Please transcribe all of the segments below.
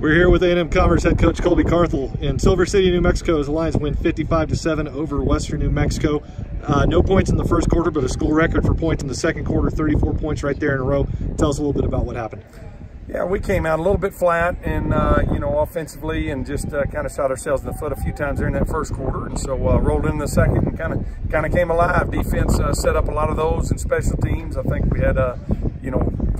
We're here with A&M Commerce head coach Colby Carthel in Silver City, New Mexico. As the Lions win 55 to seven over Western New Mexico. Uh, no points in the first quarter, but a school record for points in the second quarter. 34 points right there in a row. Tell us a little bit about what happened. Yeah, we came out a little bit flat and, uh, you know, offensively and just uh, kind of shot ourselves in the foot a few times in that first quarter. And so uh, rolled in the second and kind of kind of came alive. Defense uh, set up a lot of those and special teams. I think we had, uh,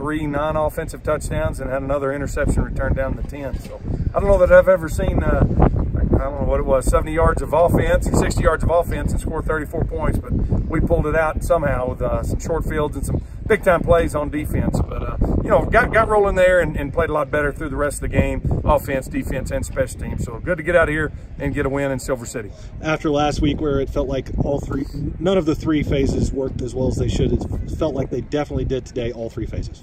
three non-offensive touchdowns and had another interception return down the 10. So I don't know that I've ever seen, uh, I don't know what it was, 70 yards of offense, or 60 yards of offense and score 34 points, but we pulled it out somehow with uh, some short fields and some big time plays on defense. But, uh, you know, got, got rolling there and, and, played a lot better through the rest of the game, offense, defense, and special teams. So good to get out of here and get a win in Silver City. After last week where it felt like all three, none of the three phases worked as well as they should, it felt like they definitely did today, all three phases.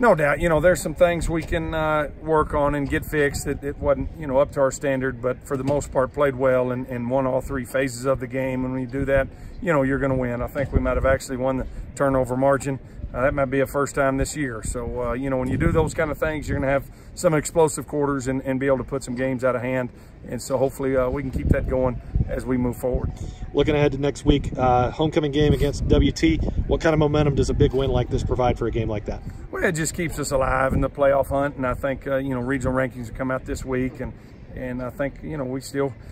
No doubt. You know, there's some things we can uh, work on and get fixed. It, it, wasn't, you know, up to our standard, but for the most part, played well and, and won all three phases of the game. And when you do that, you know, you're going to win. I think we might have actually won the turnover margin. Uh, that might be a first time this year. So, uh, you know, when you do those kind of things, you're going to have some explosive quarters and, and, be able to put some games out of hand. And so hopefully uh, we can keep that going as we move forward. Looking ahead to next week, uh, homecoming game against WT. What kind of momentum does a big win like this provide for a game like that? Well, it just keeps us alive in the playoff hunt. And I think, uh, you know, regional rankings will come out this week. And, and I think, you know, we still –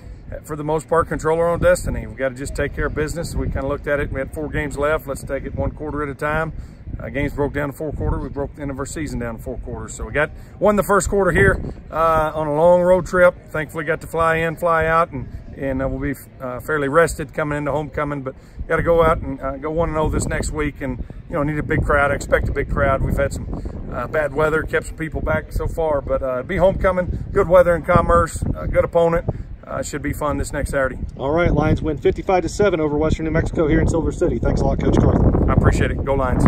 for the most part, control our own destiny. We've got to just take care of business. We kind of looked at it. We had four games left. Let's take it one quarter at a time. Uh, games broke down to four quarter. We broke the end of our season down to four quarters. So we got won the first quarter here uh, on a long road trip. Thankfully, got to fly in, fly out, and and uh, we'll be uh, fairly rested coming into homecoming. But got to go out and uh, go one and zero oh this next week, and you know need a big crowd. I expect a big crowd. We've had some uh, bad weather, kept some people back so far, but be homecoming. Good weather and commerce. good opponent uh, should be fun this next Saturday. All right, Lions win 55 to 7 over Western New Mexico here in Silver City. Thanks a lot, Coach Carthel. I appreciate it. Go Lions.